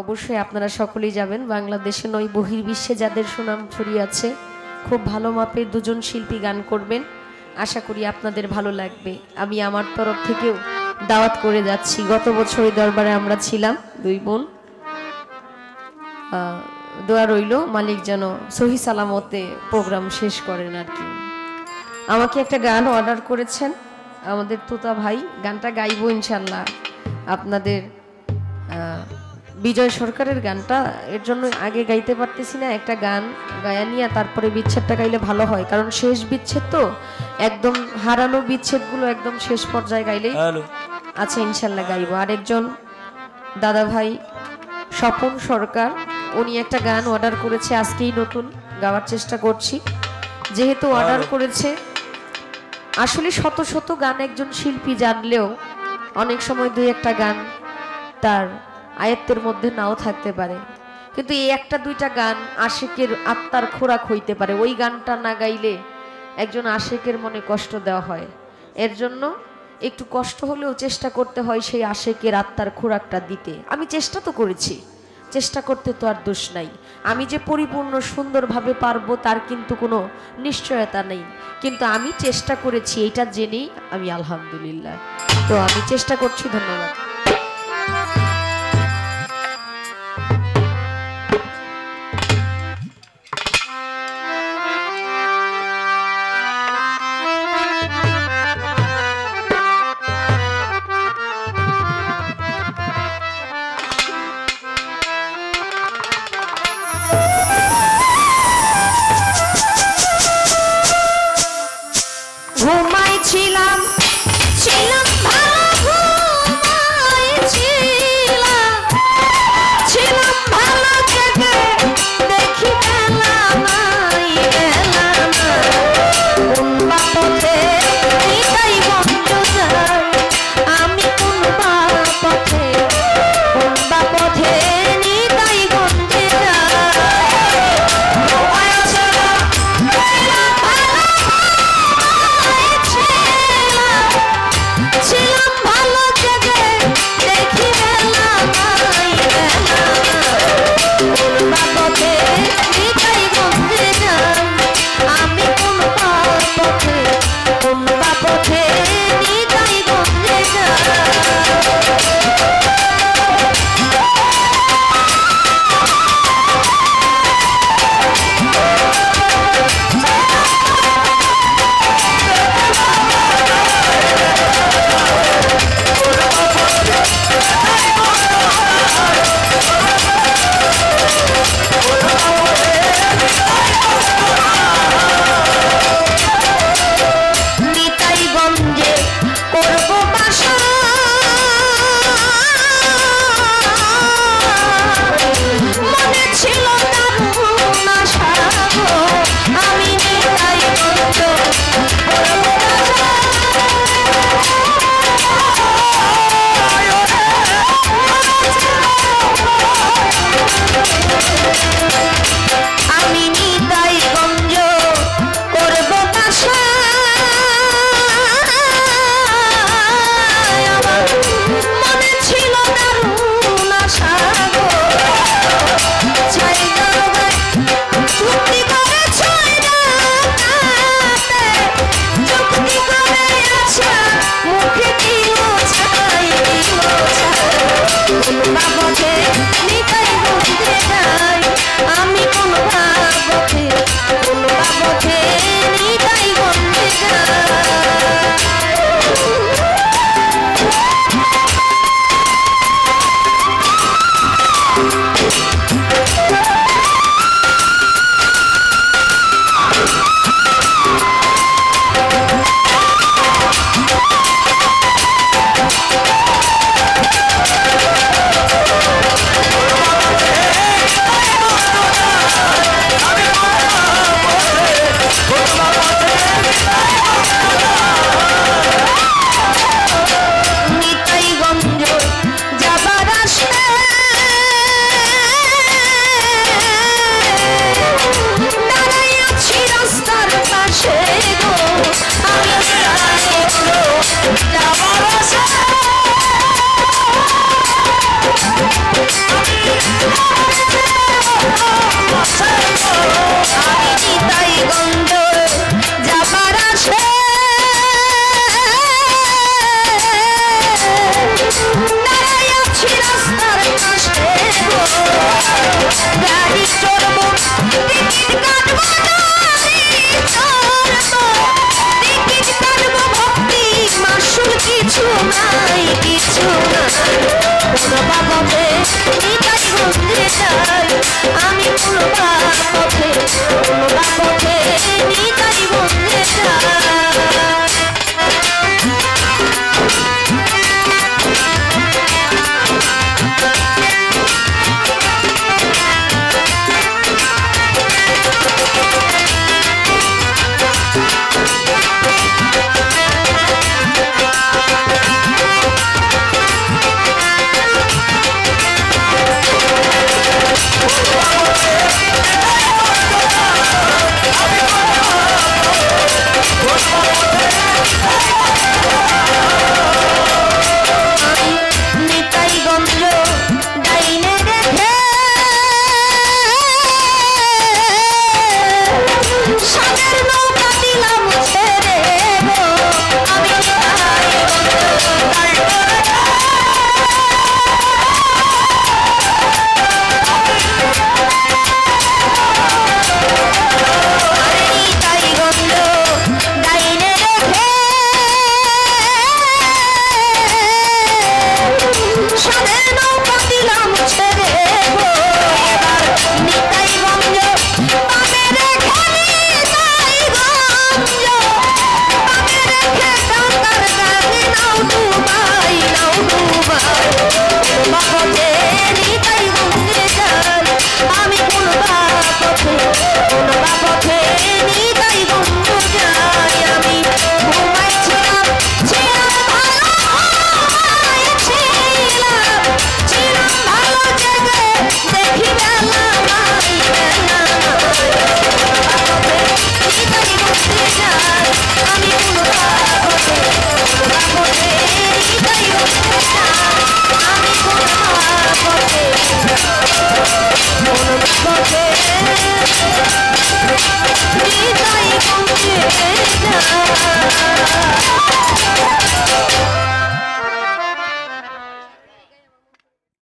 অবশ্যই আপনারা সকলেই যাবেন। বাংলাদেশে নয়, বহির্বিশ্বে যাদের সুনাম ছড়িয়ে আছে, খুব ভালো মাপের দুজন শিল্পী গান করবেন। আশা করি আপনাদের ভালো লাগবে। আমি আমার তরফ থেকেও দাওয়াত করে যাচ্ছি। গত বছর দরবারে আমরা ছিলাম, দুই বোন। দোয়া রইল, মালিক যেন সহি সালামতে প্রোগ্রাম শেষ করেন আর কি। আমাকে একটা গান অর্ডার করেছেন আমাদের তোতা ভাই। গানটা গাইব ইনশাল্লাহ আপনাদের বিজয় সরকারের গানটা এর জন্য আগে গাইতে পারতেছি না একটা গান গায়া নিয়ে তারপরে বিচ্ছেদটা গাইলে ভালো হয়। কারণ শেষ বিচ্ছেদ তো একদম হারানো বিচ্ছেদগুলো একদম শেষ পর্যায়ে গাইলেই আচ্ছা ইনশাল্লাহ গাইবো। আরেকজন দাদা ভাই স্বপন সরকার উনি একটা গান অর্ডার করেছে আজকেই নতুন গাওয়ার চেষ্টা করছি। যেহেতু অর্ডার করেছে আসলে শত শত গান একজন শিল্পী জানলেও অনেক সময় দুই একটা গান তার আয়ত্তের মধ্যে নাও থাকতে পারে। কিন্তু এই একটা দুইটা গান আশেকের আত্মার খোরাক হইতে পারে। ওই গানটা না গাইলে একজন আশেকের মনে কষ্ট দেওয়া হয়। এর জন্য একটু কষ্ট হলেও চেষ্টা করতে হয় সেই আশেকের আত্মার খোরাকটা দিতে। আমি চেষ্টা তো করেছি। চেষ্টা করতে তো আর দোষ নাই। আমি যে পরিপূর্ণ সুন্দরভাবে পারব তার কিন্তু কোনো নিশ্চয়তা নেই। কিন্তু আমি চেষ্টা করেছি এটা জেনেই আমি আলহামদুলিল্লাহ। তো আমি চেষ্টা করছি, ধন্যবাদ।